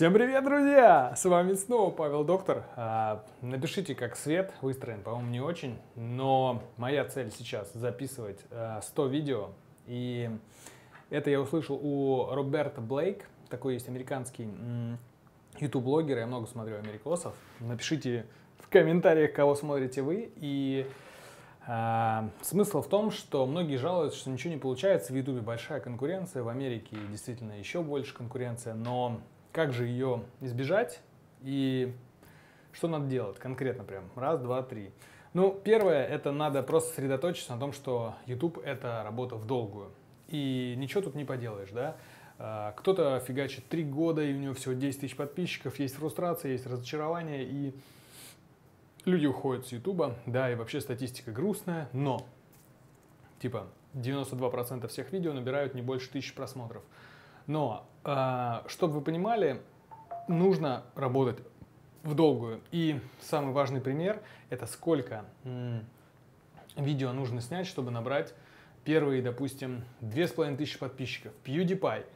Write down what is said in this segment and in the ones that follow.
Всем привет, друзья! С вами снова Павел Доктор. А, напишите, как свет выстроен, по-моему, не очень, но моя цель сейчас записывать 100 а, видео. И это я услышал у Роберта Блейк, такой есть американский YouTube-блогер, я много смотрю америкосов. Напишите в комментариях, кого смотрите вы. И а, смысл в том, что многие жалуются, что ничего не получается. В YouTube большая конкуренция, в Америке действительно еще больше конкуренция, но как же ее избежать и что надо делать конкретно прям? Раз, два, три. Ну, первое, это надо просто сосредоточиться на том, что YouTube — это работа в долгую. И ничего тут не поделаешь, да? А, кто-то фигачит три года, и у него всего 10 тысяч подписчиков, есть фрустрация, есть разочарование, и люди уходят с YouTube. Да, и вообще статистика грустная, но типа 92% всех видео набирают не больше тысячи просмотров. Но, э, чтобы вы понимали, нужно работать в долгую. И самый важный пример – это сколько видео нужно снять, чтобы набрать первые, допустим, 2500 подписчиков. PewDiePie.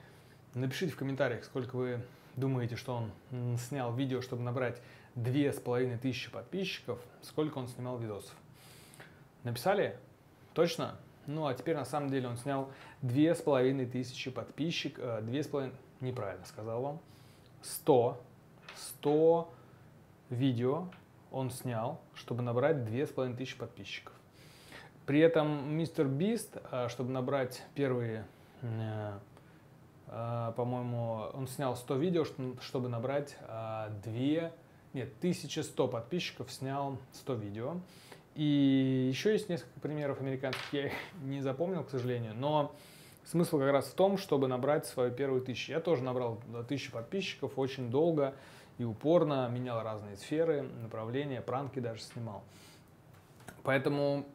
Напишите в комментариях, сколько вы думаете, что он снял видео, чтобы набрать 2500 подписчиков, сколько он снимал видосов. Написали? Точно? Ну, а теперь на самом деле он снял две с половиной тысячи подписчиков, э, неправильно сказал вам, 100, 100 видео он снял, чтобы набрать две с половиной тысячи подписчиков. При этом мистер Бист, э, чтобы набрать первые, э, по-моему, он снял 100 видео, чтобы набрать 2, нет, 1100 подписчиков, снял 100 видео. И еще есть несколько примеров американских, я их не запомнил, к сожалению, но смысл как раз в том, чтобы набрать свою первую тысячу. Я тоже набрал тысячу подписчиков очень долго и упорно, менял разные сферы, направления, пранки даже снимал. Поэтому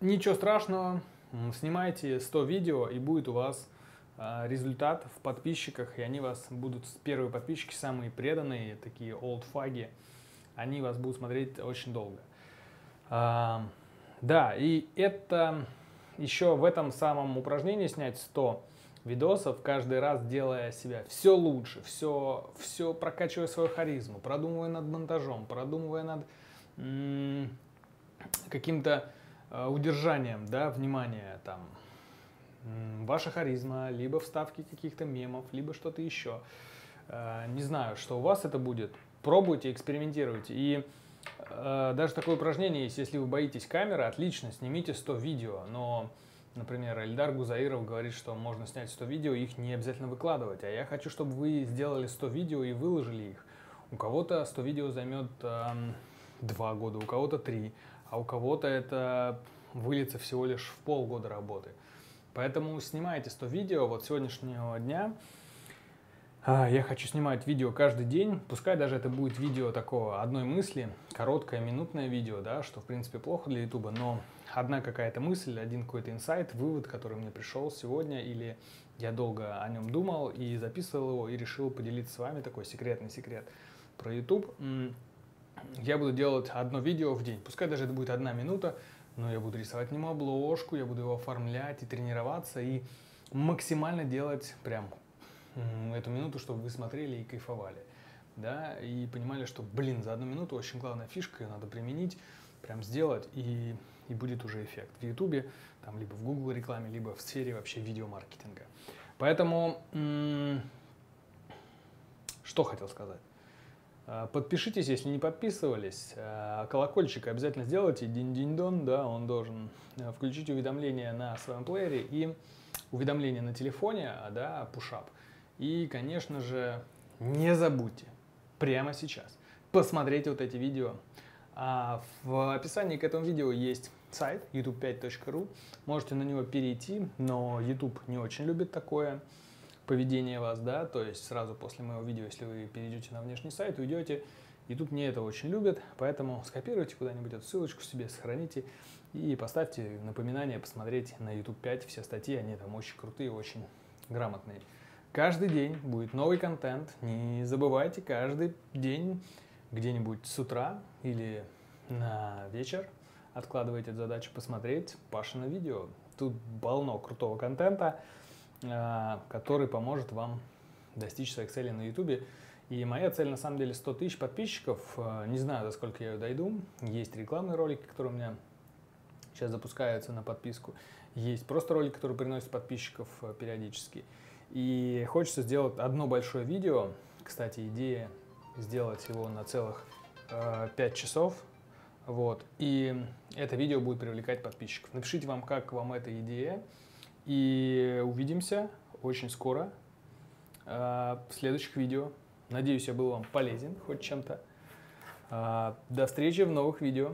ничего страшного, снимайте 100 видео и будет у вас а, результат в подписчиках, и они вас будут, первые подписчики, самые преданные, такие old фаги, они вас будут смотреть очень долго. Да, и это еще в этом самом упражнении снять 100 видосов, каждый раз делая себя все лучше, все, все прокачивая свою харизму, продумывая над монтажом, продумывая над каким-то э, удержанием, да, внимания, там, ваша харизма, либо вставки каких-то мемов, либо что-то еще. Э, не знаю, что у вас это будет. Пробуйте, экспериментируйте. И даже такое упражнение есть, если вы боитесь камеры, отлично, снимите 100 видео, но, например, Эльдар Гузаиров говорит, что можно снять 100 видео, их не обязательно выкладывать, а я хочу, чтобы вы сделали 100 видео и выложили их. У кого-то 100 видео займет э, 2 года, у кого-то 3, а у кого-то это выльется всего лишь в полгода работы. Поэтому снимайте 100 видео вот сегодняшнего дня, я хочу снимать видео каждый день, пускай даже это будет видео такого одной мысли, короткое, минутное видео, да, что в принципе плохо для ютуба, но одна какая-то мысль, один какой-то инсайт, вывод, который мне пришел сегодня, или я долго о нем думал и записывал его, и решил поделиться с вами, такой секретный секрет про YouTube. Я буду делать одно видео в день, пускай даже это будет одна минута, но я буду рисовать нему обложку, я буду его оформлять и тренироваться, и максимально делать прям эту минуту, чтобы вы смотрели и кайфовали. Да, и понимали, что, блин, за одну минуту очень главная фишка, ее надо применить, прям сделать, и, и будет уже эффект. В Ютубе, там, либо в Google рекламе, либо в сфере вообще видеомаркетинга. Поэтому, что хотел сказать. А, подпишитесь, если не подписывались. А, колокольчик обязательно сделайте. Динь-динь-дон, да, он должен э, включить уведомления на своем плеере и уведомления на телефоне, да, push-up. И, конечно же, не забудьте прямо сейчас посмотреть вот эти видео. А в описании к этому видео есть сайт youtube5.ru. Можете на него перейти, но YouTube не очень любит такое поведение вас, да, то есть сразу после моего видео, если вы перейдете на внешний сайт, уйдете, YouTube не это очень любит, поэтому скопируйте куда-нибудь эту ссылочку себе, сохраните и поставьте напоминание посмотреть на YouTube 5 все статьи, они там очень крутые, очень грамотные. Каждый день будет новый контент. Не забывайте каждый день где-нибудь с утра или на вечер откладывайте задачу посмотреть Пашина видео. Тут полно крутого контента, а, который поможет вам достичь своих целей на YouTube И моя цель на самом деле 100 тысяч подписчиков. Э, не знаю, до сколько я ее дойду. Есть рекламные ролики, которые у меня сейчас запускаются на подписку. Есть просто ролики, которые приносят подписчиков э, периодически. И хочется сделать одно большое видео. Кстати, идея сделать его на целых э, 5 часов. Вот. И это видео будет привлекать подписчиков. Напишите вам, как вам эта идея. И увидимся очень скоро э, в следующих видео. Надеюсь, я был вам полезен хоть чем-то. Э, до встречи в новых видео.